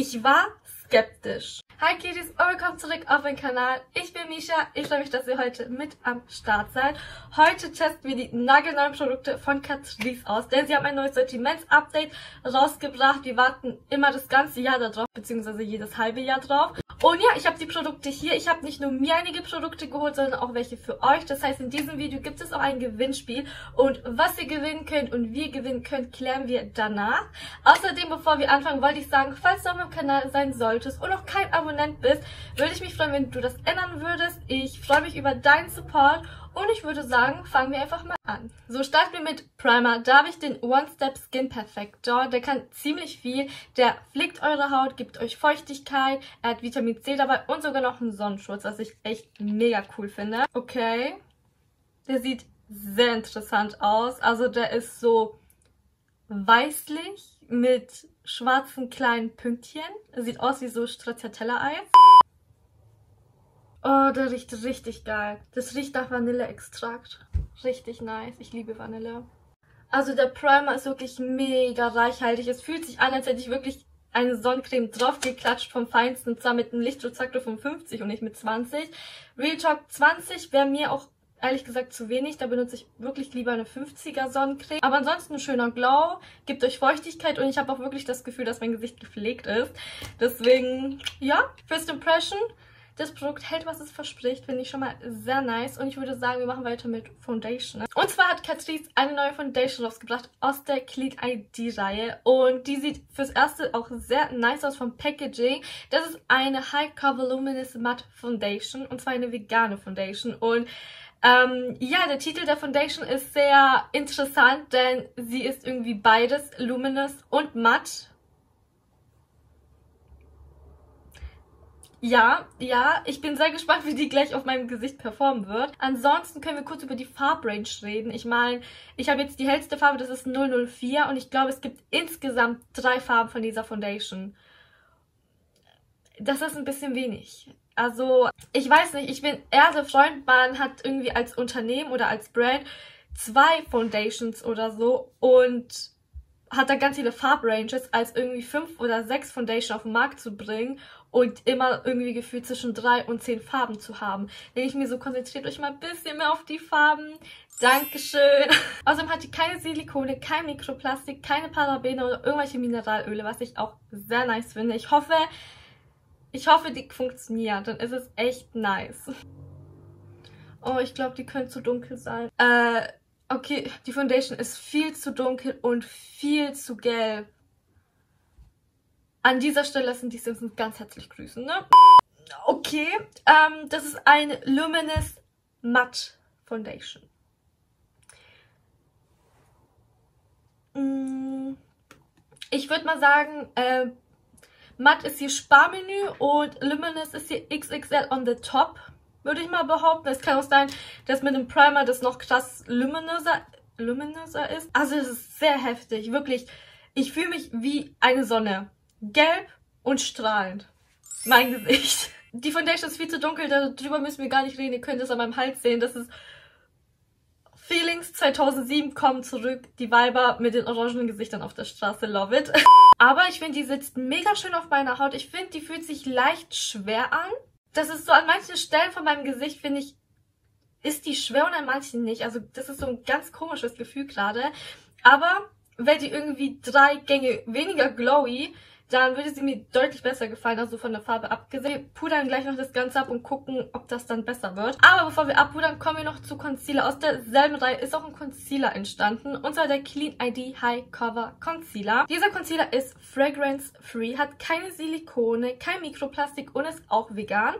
Ich war skeptisch. Hi Kitties und willkommen zurück auf meinen Kanal. Ich bin Misha. Ich freue mich, dass ihr heute mit am Start seid. Heute testen wir die nagelneuen Produkte von Catrice aus, denn sie haben ein neues Sortiments-Update rausgebracht. Wir warten immer das ganze Jahr darauf, beziehungsweise jedes halbe Jahr drauf. Und ja, ich habe die Produkte hier. Ich habe nicht nur mir einige Produkte geholt, sondern auch welche für euch. Das heißt, in diesem Video gibt es auch ein Gewinnspiel. Und was ihr gewinnen könnt und wie ihr gewinnen könnt, klären wir danach. Außerdem, bevor wir anfangen, wollte ich sagen, falls du auf meinem Kanal sein solltest und noch kein Abonnent bist, würde ich mich freuen, wenn du das ändern würdest. Ich freue mich über deinen Support und ich würde sagen, fangen wir einfach mal an. So, starten wir mit Primer. Da habe ich den One Step Skin Perfector. Der kann ziemlich viel. Der pflegt eure Haut, gibt euch Feuchtigkeit, er hat Vitamin C dabei und sogar noch einen Sonnenschutz, was ich echt mega cool finde. Okay. Der sieht sehr interessant aus. Also der ist so weißlich mit schwarzen kleinen Pünktchen. Sieht aus wie so Stracciatella-Eis. Oh, der riecht richtig geil. Das riecht nach Vanilleextrakt. Richtig nice. Ich liebe Vanille. Also der Primer ist wirklich mega reichhaltig. Es fühlt sich an, als hätte ich wirklich eine Sonnencreme draufgeklatscht vom Feinsten. Zwar mit einem Lichtschutzfaktor von 50 und nicht mit 20. Real Talk 20 wäre mir auch ehrlich gesagt zu wenig. Da benutze ich wirklich lieber eine 50er Sonnencreme. Aber ansonsten ein schöner Glow, gibt euch Feuchtigkeit und ich habe auch wirklich das Gefühl, dass mein Gesicht gepflegt ist. Deswegen, ja, First Impression das Produkt hält, was es verspricht, finde ich schon mal sehr nice. Und ich würde sagen, wir machen weiter mit Foundation. Und zwar hat Catrice eine neue Foundation rausgebracht aus der Clean ID-Reihe. Und die sieht fürs Erste auch sehr nice aus vom Packaging. Das ist eine High Cover Luminous Matte Foundation. Und zwar eine vegane Foundation. Und ähm, ja, der Titel der Foundation ist sehr interessant, denn sie ist irgendwie beides, luminous und matt. Ja, ja, ich bin sehr gespannt, wie die gleich auf meinem Gesicht performen wird. Ansonsten können wir kurz über die Farbrange reden. Ich meine, ich habe jetzt die hellste Farbe, das ist 004 und ich glaube, es gibt insgesamt drei Farben von dieser Foundation. Das ist ein bisschen wenig. Also, ich weiß nicht, ich bin eher der Freund, man hat irgendwie als Unternehmen oder als Brand zwei Foundations oder so und hat da ganz viele Farbranges, als irgendwie fünf oder sechs Foundation auf den Markt zu bringen und immer irgendwie gefühlt zwischen drei und zehn Farben zu haben. Denke ich mir so, konzentriert euch mal ein bisschen mehr auf die Farben. Dankeschön. Außerdem hat die keine Silikone, kein Mikroplastik, keine Parabene oder irgendwelche Mineralöle, was ich auch sehr nice finde. Ich hoffe, ich hoffe, die funktioniert. Dann ist es echt nice. Oh, ich glaube, die können zu dunkel sein. Äh, okay, die Foundation ist viel zu dunkel und viel zu gelb. An dieser Stelle sind die Simpsons ganz herzlich grüßen, ne? Okay, ähm, das ist ein Luminous Matte Foundation. Mm, ich würde mal sagen, äh, Matte ist hier Sparmenü und Luminous ist hier XXL on the top, würde ich mal behaupten. Es kann auch sein, dass mit dem Primer das noch krass luminöser, luminöser ist. Also es ist sehr heftig, wirklich. Ich fühle mich wie eine Sonne gelb und strahlend. Mein Gesicht. Die Foundation ist viel zu dunkel, darüber müssen wir gar nicht reden. Ihr könnt es an meinem Hals sehen. Das ist Feelings 2007 kommen zurück. Die Weiber mit den orangenen Gesichtern auf der Straße. Love it. Aber ich finde, die sitzt mega schön auf meiner Haut. Ich finde, die fühlt sich leicht schwer an. Das ist so an manchen Stellen von meinem Gesicht, finde ich, ist die schwer und an manchen nicht. Also das ist so ein ganz komisches Gefühl gerade. Aber wäre die irgendwie drei Gänge weniger glowy, dann würde sie mir deutlich besser gefallen, also von der Farbe abgesehen. Pudern gleich noch das Ganze ab und gucken, ob das dann besser wird. Aber bevor wir abpudern, kommen wir noch zu Concealer. Aus derselben Reihe ist auch ein Concealer entstanden. Und zwar der Clean ID High Cover Concealer. Dieser Concealer ist fragrance free, hat keine Silikone, kein Mikroplastik und ist auch vegan.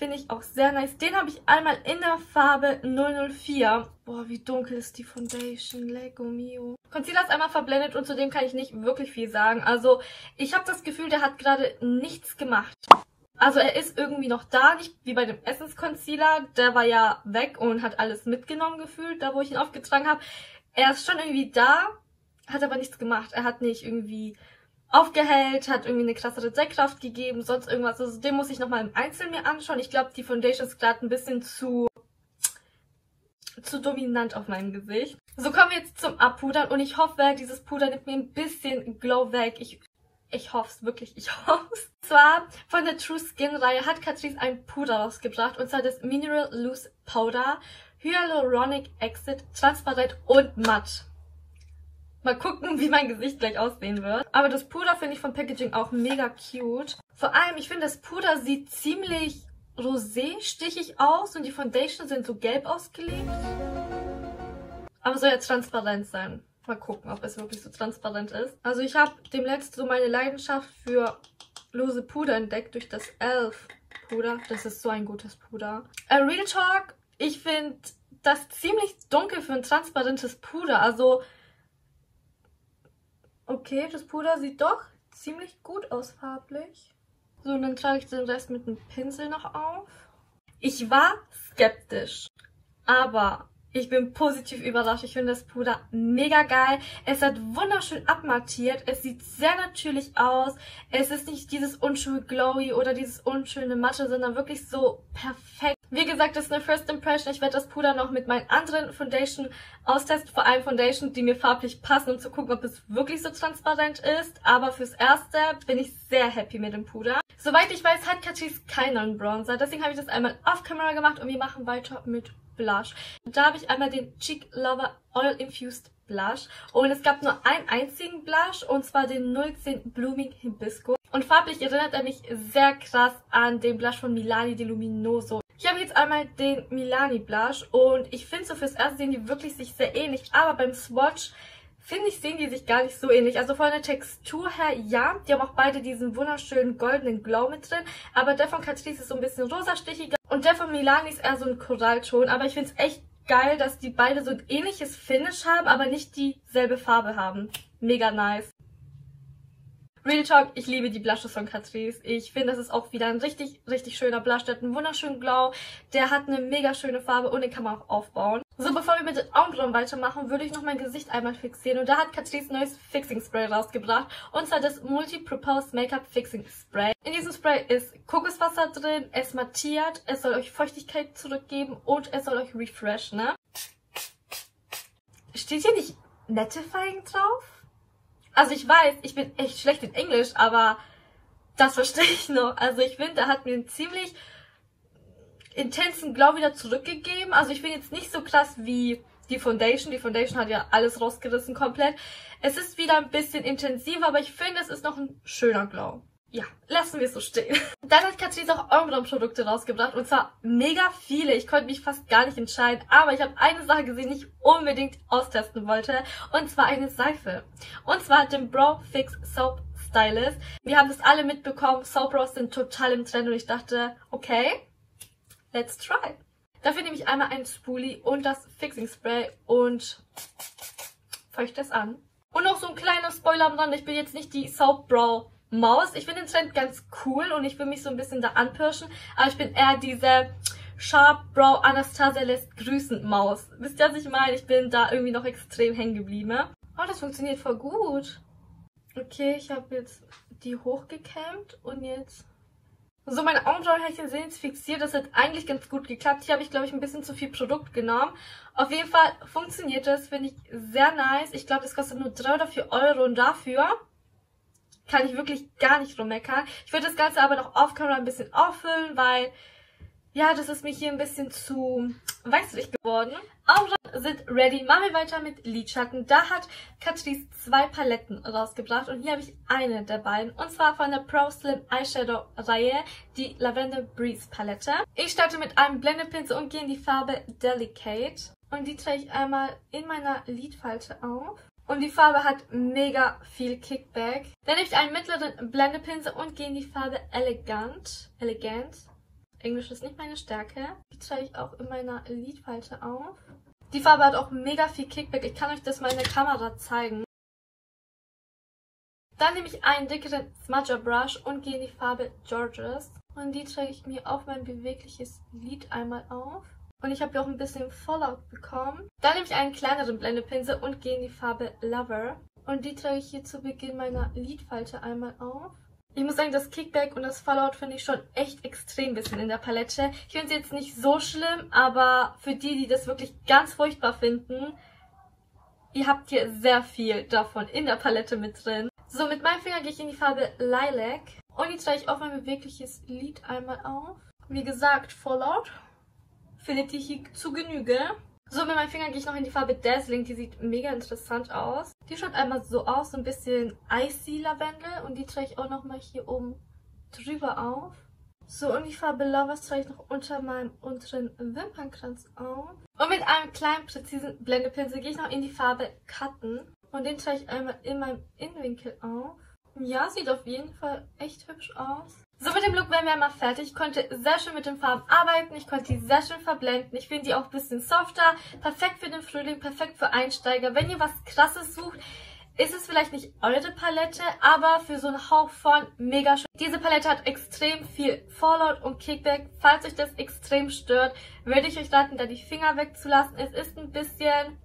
Finde ich auch sehr nice. Den habe ich einmal in der Farbe 004. Boah, wie dunkel ist die Foundation. Lego Mio. Concealer ist einmal verblendet und zudem kann ich nicht wirklich viel sagen. Also, ich habe das Gefühl, der hat gerade nichts gemacht. Also er ist irgendwie noch da, nicht wie bei dem Essence Concealer. Der war ja weg und hat alles mitgenommen gefühlt, da wo ich ihn aufgetragen habe. Er ist schon irgendwie da, hat aber nichts gemacht. Er hat nicht irgendwie aufgehellt, hat irgendwie eine krassere Deckkraft gegeben, sonst irgendwas. Also den muss ich nochmal im Einzelnen mir anschauen. Ich glaube, die Foundation ist gerade ein bisschen zu zu dominant auf meinem Gesicht. So kommen wir jetzt zum Abpudern und ich hoffe, dieses Puder nimmt mir ein bisschen Glow weg. Ich Ich hoffe es wirklich, ich hoffe es. Zwar von der True Skin Reihe hat Catrice ein Puder rausgebracht und zwar das Mineral Loose Powder Hyaluronic Exit transparent und matt. Mal gucken, wie mein Gesicht gleich aussehen wird. Aber das Puder finde ich vom Packaging auch mega cute. Vor allem, ich finde, das Puder sieht ziemlich rosé-stichig aus und die Foundation sind so gelb ausgelegt. Aber soll ja transparent sein. Mal gucken, ob es wirklich so transparent ist. Also ich habe demnächst so meine Leidenschaft für lose Puder entdeckt durch das Elf Puder. Das ist so ein gutes Puder. A Real Talk, ich finde das ziemlich dunkel für ein transparentes Puder. Also, okay, das Puder sieht doch ziemlich gut aus farblich. So, und dann trage ich den Rest mit einem Pinsel noch auf. Ich war skeptisch, aber ich bin positiv überrascht. Ich finde das Puder mega geil. Es hat wunderschön abmattiert. Es sieht sehr natürlich aus. Es ist nicht dieses unschöne Glowy oder dieses unschöne Matte, sondern wirklich so perfekt. Wie gesagt, das ist eine First Impression. Ich werde das Puder noch mit meinen anderen Foundation austesten. Vor allem Foundation, die mir farblich passen, um zu gucken, ob es wirklich so transparent ist. Aber fürs Erste bin ich sehr happy mit dem Puder. Soweit ich weiß, hat Catrice keinen Bronzer. Deswegen habe ich das einmal off Camera gemacht und wir machen weiter mit Blush. Da habe ich einmal den Cheek Lover Oil Infused Blush. Und es gab nur einen einzigen Blush und zwar den 010 Blooming Hibiscus. Und farblich erinnert er mich sehr krass an den Blush von Milani de Luminoso. Ich habe jetzt einmal den Milani Blush und ich finde so fürs Erste sehen die wirklich sich sehr ähnlich, aber beim Swatch finde ich, sehen die sich gar nicht so ähnlich. Also von der Textur her, ja, die haben auch beide diesen wunderschönen goldenen Glow mit drin, aber der von Catrice ist so ein bisschen rosastichiger und der von Milani ist eher so ein Korallton, aber ich finde es echt geil, dass die beide so ein ähnliches Finish haben, aber nicht dieselbe Farbe haben. Mega nice. Real Talk, ich liebe die Blushes von Catrice. Ich finde, das ist auch wieder ein richtig, richtig schöner Blush. Der hat einen wunderschönen Glow. Der hat eine mega schöne Farbe und den kann man auch aufbauen. So, bevor wir mit den Augenbrauen weitermachen, würde ich noch mein Gesicht einmal fixieren. Und da hat Catrice neues Fixing Spray rausgebracht. Und zwar das Multi-Propose Makeup Fixing Spray. In diesem Spray ist Kokoswasser drin. Es mattiert. Es soll euch Feuchtigkeit zurückgeben. Und es soll euch refreshen, ne? Steht hier nicht Nettifying drauf? Also ich weiß, ich bin echt schlecht in Englisch, aber das verstehe ich noch. Also ich finde, er hat mir einen ziemlich intensen Glow wieder zurückgegeben. Also ich bin jetzt nicht so krass wie die Foundation. Die Foundation hat ja alles rausgerissen komplett. Es ist wieder ein bisschen intensiver, aber ich finde, es ist noch ein schöner Glow ja, lassen wir es so stehen. Dann hat Catrice auch Augenbrauenprodukte rausgebracht und zwar mega viele. Ich konnte mich fast gar nicht entscheiden, aber ich habe eine Sache gesehen, die ich unbedingt austesten wollte und zwar eine Seife. Und zwar den Brow Fix Soap Stylist. Wir haben das alle mitbekommen, Soap Brows sind total im Trend und ich dachte, okay, let's try. Dafür nehme ich einmal ein Spoolie und das Fixing Spray und feuchte es an. Und noch so ein kleiner Spoiler am Rand, ich bin jetzt nicht die Soap Brow Maus. Ich finde den Trend ganz cool und ich will mich so ein bisschen da anpirschen. Aber ich bin eher diese Sharp Brow Anastasia lässt grüßen Maus. Wisst ihr, was ich meine? Ich bin da irgendwie noch extrem hängen geblieben. Oh, das funktioniert voll gut. Okay, ich habe jetzt die hochgekämmt und jetzt... So, meine Augenbrauenhärchen sind jetzt fixiert. Das hat eigentlich ganz gut geklappt. Hier habe ich, glaube ich, ein bisschen zu viel Produkt genommen. Auf jeden Fall funktioniert das. Finde ich sehr nice. Ich glaube, das kostet nur 3 oder 4 Euro. Und dafür kann ich wirklich gar nicht rummeckern. Ich würde das Ganze aber noch off-camera ein bisschen auffüllen, weil, ja, das ist mir hier ein bisschen zu weißlich geworden. Augenbrauen sind ready. Machen wir weiter mit Lidschatten. Da hat Catrice zwei Paletten rausgebracht und hier habe ich eine der beiden. Und zwar von der Pro Slim Eyeshadow Reihe, die Lavender Breeze Palette. Ich starte mit einem Blendepinsel und gehe in die Farbe Delicate. Und die trage ich einmal in meiner Lidfalte auf. Und die Farbe hat mega viel Kickback. Dann nehme ich einen mittleren Blendepinsel und gehe in die Farbe Elegant. Elegant. Englisch ist nicht meine Stärke. Die trage ich auch in meiner Lidfalte auf. Die Farbe hat auch mega viel Kickback. Ich kann euch das mal in der Kamera zeigen. Dann nehme ich einen dickeren Smudger Brush und gehe in die Farbe Georges. Und die trage ich mir auf mein bewegliches Lid einmal auf. Und ich habe hier auch ein bisschen Fallout bekommen. Dann nehme ich einen kleineren Blendepinsel und gehe in die Farbe Lover. Und die trage ich hier zu Beginn meiner Lidfalte einmal auf. Ich muss sagen, das Kickback und das Fallout finde ich schon echt extrem bisschen in der Palette. Ich finde es jetzt nicht so schlimm, aber für die, die das wirklich ganz furchtbar finden, ihr habt hier sehr viel davon in der Palette mit drin. So, mit meinem Finger gehe ich in die Farbe Lilac. Und jetzt trage ich auch mein bewegliches Lid einmal auf. Wie gesagt, Fallout. Findet ihr hier zu Genüge. So, mit meinem Finger gehe ich noch in die Farbe Dazzling. Die sieht mega interessant aus. Die schaut einmal so aus, so ein bisschen Icy Lavendel. Und die trage ich auch nochmal hier oben drüber auf. So, und die Farbe Lovers trage ich noch unter meinem unteren Wimpernkranz auf. Und mit einem kleinen, präzisen Blendepinsel gehe ich noch in die Farbe Cutten. Und den trage ich einmal in meinem Innenwinkel auf. Ja, sieht auf jeden Fall echt hübsch aus. So, mit dem Look wären wir einmal fertig. Ich konnte sehr schön mit den Farben arbeiten. Ich konnte die sehr schön verblenden. Ich finde die auch ein bisschen softer. Perfekt für den Frühling, perfekt für Einsteiger. Wenn ihr was krasses sucht, ist es vielleicht nicht eure Palette, aber für so einen Hauch von mega schön. Diese Palette hat extrem viel Fallout und Kickback. Falls euch das extrem stört, würde ich euch raten, da die Finger wegzulassen. Es ist ein bisschen,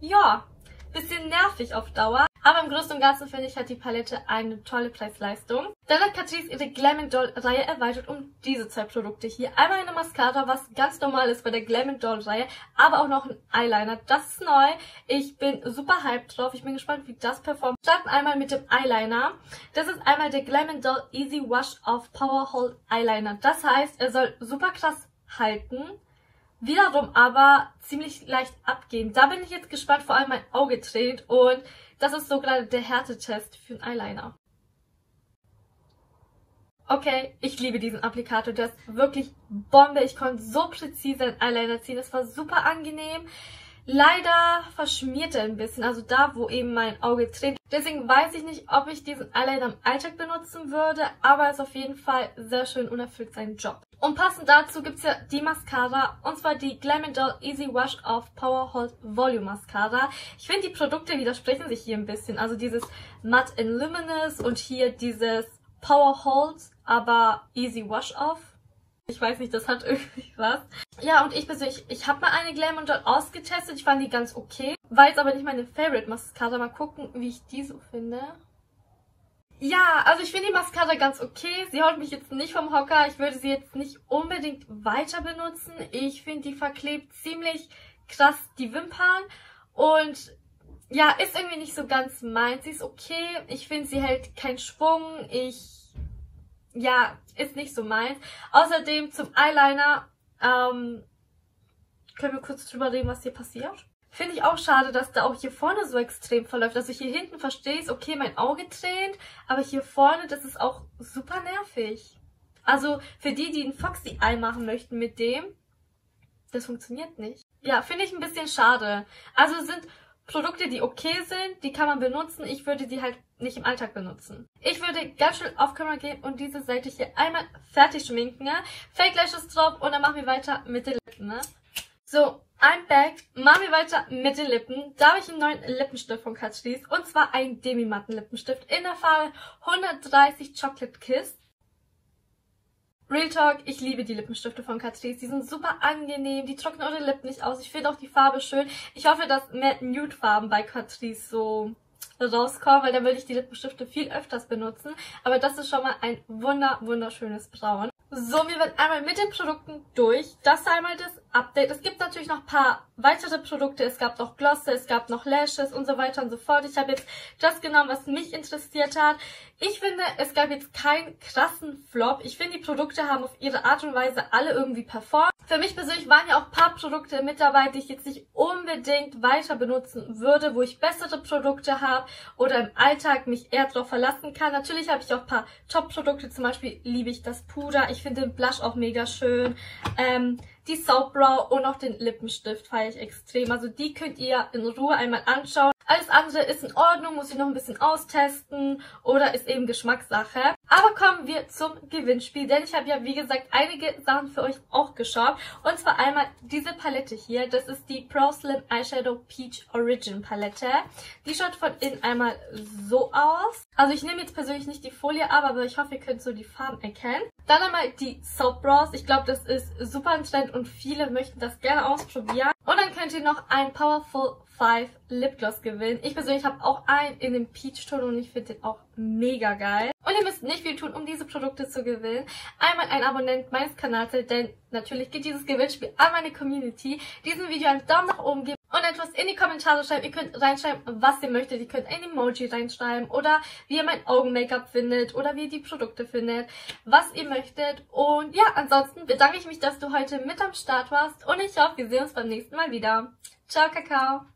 ja, bisschen nervig auf Dauer. Aber im Großen und Ganzen finde ich, hat die Palette eine tolle Preis-Leistung. Dann hat Catrice ihre Glam Doll Reihe erweitert um diese zwei Produkte hier. Einmal eine Mascara, was ganz normal ist bei der Glam Doll Reihe, aber auch noch ein Eyeliner. Das ist neu. Ich bin super hyped drauf. Ich bin gespannt, wie das performt. Starten einmal mit dem Eyeliner. Das ist einmal der Glam Doll Easy Wash Off Power Hold Eyeliner. Das heißt, er soll super krass halten wiederum aber ziemlich leicht abgehen. Da bin ich jetzt gespannt, vor allem mein Auge tränt und das ist so gerade der Härtetest für einen Eyeliner. Okay, ich liebe diesen Applikator. Der ist wirklich Bombe. Ich konnte so präzise einen Eyeliner ziehen. Das war super angenehm. Leider verschmiert er ein bisschen, also da, wo eben mein Auge tränt. Deswegen weiß ich nicht, ob ich diesen Eyeliner im Alltag benutzen würde, aber er ist auf jeden Fall sehr schön und erfüllt seinen Job. Und passend dazu gibt's ja die Mascara, und zwar die Glam Doll Easy Wash Off Power Hold Volume Mascara. Ich finde, die Produkte widersprechen sich hier ein bisschen. Also dieses Matte in Luminous und hier dieses Power Hold, aber Easy Wash Off. Ich weiß nicht, das hat irgendwie was. Ja, und ich persönlich, ich habe mal eine Glam Doll ausgetestet. Ich fand die ganz okay. War jetzt aber nicht meine Favorite Mascara. Mal gucken, wie ich die so finde. Ja, also ich finde die Mascara ganz okay. Sie haut mich jetzt nicht vom Hocker. Ich würde sie jetzt nicht unbedingt weiter benutzen. Ich finde, die verklebt ziemlich krass die Wimpern. Und ja, ist irgendwie nicht so ganz meins. Sie ist okay. Ich finde, sie hält keinen Schwung. Ich, ja, ist nicht so meins. Außerdem zum Eyeliner, ähm, können wir kurz drüber reden, was hier passiert? Finde ich auch schade, dass da auch hier vorne so extrem verläuft. Also hier hinten verstehe ich okay, mein Auge tränt, aber hier vorne, das ist auch super nervig. Also für die, die ein Foxy Eye machen möchten mit dem, das funktioniert nicht. Ja, finde ich ein bisschen schade. Also sind Produkte, die okay sind, die kann man benutzen. Ich würde die halt nicht im Alltag benutzen. Ich würde ganz schnell auf Kamera gehen und diese Seite hier einmal fertig schminken. Ja? Fake Lashes drauf und dann machen wir weiter mit den Lippen. Ne? So, I'm back. Machen wir weiter mit den Lippen. Da habe ich einen neuen Lippenstift von Catrice. Und zwar einen Demi-Matten Lippenstift in der Farbe 130 Chocolate Kiss. Real Talk, ich liebe die Lippenstifte von Catrice. Die sind super angenehm, die trocknen eure Lippen nicht aus. Ich finde auch die Farbe schön. Ich hoffe, dass mehr Nude-Farben bei Catrice so rauskommen, weil dann würde ich die Lippenstifte viel öfters benutzen. Aber das ist schon mal ein wunder, wunderschönes Braun. So, wir werden einmal mit den Produkten durch. Das ist einmal das Update. Es gibt natürlich noch ein paar weitere Produkte. Es gab noch Glosse, es gab noch Lashes und so weiter und so fort. Ich habe jetzt das genommen, was mich interessiert hat. Ich finde, es gab jetzt keinen krassen Flop. Ich finde, die Produkte haben auf ihre Art und Weise alle irgendwie performt. Für mich persönlich waren ja auch paar Produkte mit dabei, die ich jetzt nicht unbedingt weiter benutzen würde, wo ich bessere Produkte habe oder im Alltag mich eher darauf verlassen kann. Natürlich habe ich auch paar Top-Produkte, zum Beispiel liebe ich das Puder. Ich finde den Blush auch mega schön. Ähm, die Soap Brow und auch den Lippenstift feiere ich extrem. Also die könnt ihr in Ruhe einmal anschauen. Alles andere ist in Ordnung, muss ich noch ein bisschen austesten oder ist eben Geschmackssache. Aber kommen wir zum Gewinnspiel, denn ich habe ja wie gesagt einige Sachen für euch auch geschaut. Und zwar einmal diese Palette hier, das ist die Pro Slim Eyeshadow Peach Origin Palette. Die schaut von innen einmal so aus. Also ich nehme jetzt persönlich nicht die Folie ab, aber ich hoffe, ihr könnt so die Farben erkennen. Dann einmal die Soap Brows. Ich glaube, das ist super ein Trend und viele möchten das gerne ausprobieren. Und dann könnt ihr noch ein Powerful 5 Lipgloss gewinnen. Ich persönlich habe auch einen in dem Peach-Ton und ich finde den auch mega geil. Und ihr müsst nicht viel tun, um diese Produkte zu gewinnen. Einmal ein Abonnent meines Kanals, denn natürlich geht dieses Gewinnspiel an meine Community. Diesem Video einen Daumen nach oben geben und etwas in die Kommentare schreiben. Ihr könnt reinschreiben, was ihr möchtet. Ihr könnt ein Emoji reinschreiben oder wie ihr mein Augen-Make-up findet oder wie ihr die Produkte findet, was ihr möchtet. Und ja, ansonsten bedanke ich mich, dass du heute mit am Start warst und ich hoffe, wir sehen uns beim nächsten Mal wieder. Ciao, Kakao!